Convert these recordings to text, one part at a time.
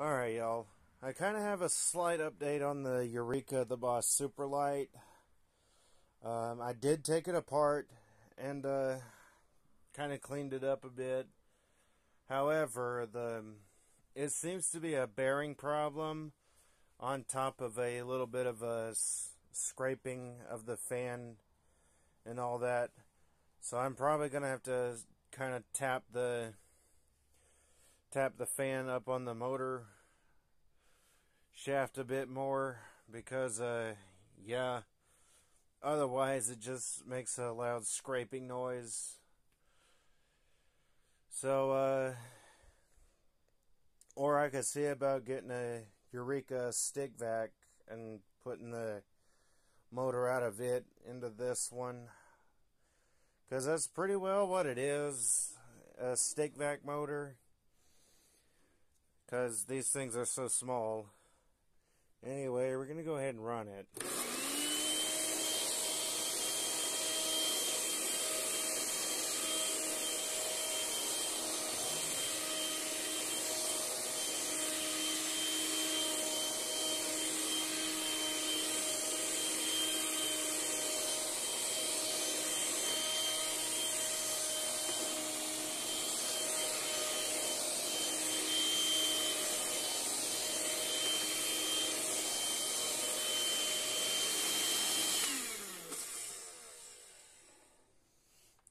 Alright, y'all. I kind of have a slight update on the Eureka the Boss Superlite. Um, I did take it apart and uh, kind of cleaned it up a bit. However, the it seems to be a bearing problem on top of a little bit of a scraping of the fan and all that. So I'm probably going to have to kind of tap the tap the fan up on the motor shaft a bit more because uh yeah otherwise it just makes a loud scraping noise. So uh or I could see about getting a Eureka stick vac and putting the motor out of it into this one. Because that's pretty well what it is a stick vac motor because these things are so small. Anyway, we're going to go ahead and run it.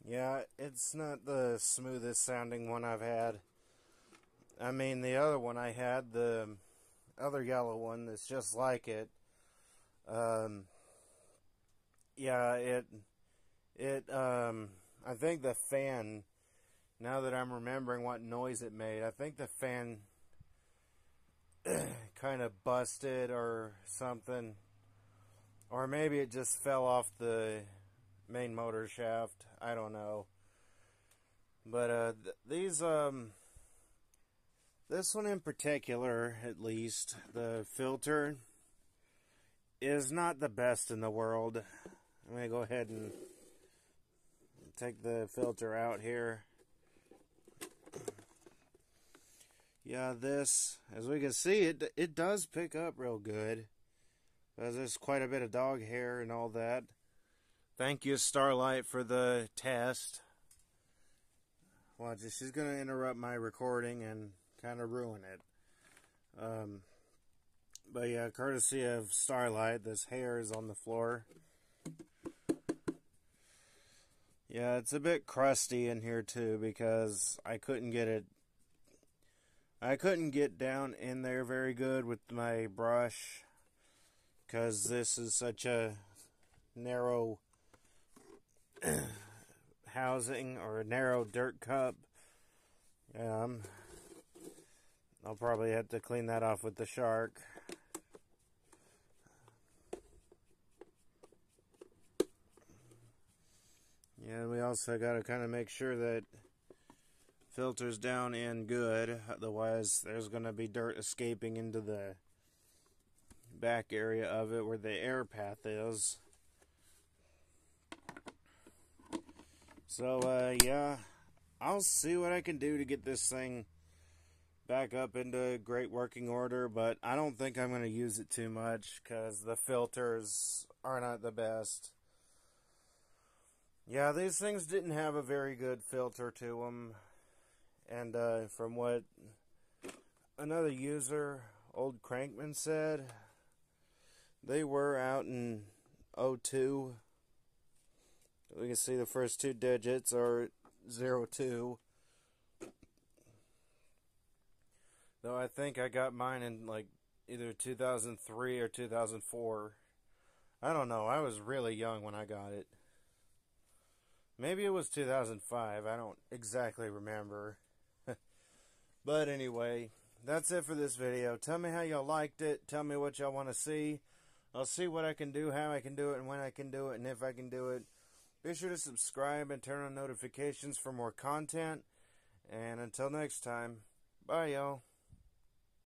Yeah, it's not the smoothest sounding one I've had. I mean, the other one I had, the other yellow one that's just like it. Um, yeah, it, it, um, I think the fan, now that I'm remembering what noise it made, I think the fan kind of busted or something. Or maybe it just fell off the main motor shaft. I don't know. But uh, th these um, this one in particular, at least the filter is not the best in the world. I'm gonna go ahead and take the filter out here. Yeah, this, as we can see, it it does pick up real good. There's quite a bit of dog hair and all that. Thank you, Starlight, for the test. Watch She's going to interrupt my recording and kind of ruin it. Um, but yeah, courtesy of Starlight, this hair is on the floor. Yeah, it's a bit crusty in here too because I couldn't get it. I couldn't get down in there very good with my brush because this is such a narrow housing or a narrow dirt cup. Um, I'll probably have to clean that off with the shark. Yeah, we also got to kind of make sure that filters down in good, otherwise there's going to be dirt escaping into the back area of it where the air path is. So, uh, yeah, I'll see what I can do to get this thing back up into great working order, but I don't think I'm going to use it too much because the filters are not the best. Yeah, these things didn't have a very good filter to them. And uh, from what another user, Old Crankman, said, they were out in 02 we can see the first two digits are 02. Though I think I got mine in like either 2003 or 2004. I don't know. I was really young when I got it. Maybe it was 2005. I don't exactly remember. but anyway, that's it for this video. Tell me how y'all liked it. Tell me what y'all want to see. I'll see what I can do, how I can do it, and when I can do it, and if I can do it. Be sure to subscribe and turn on notifications for more content. And until next time, bye, y'all.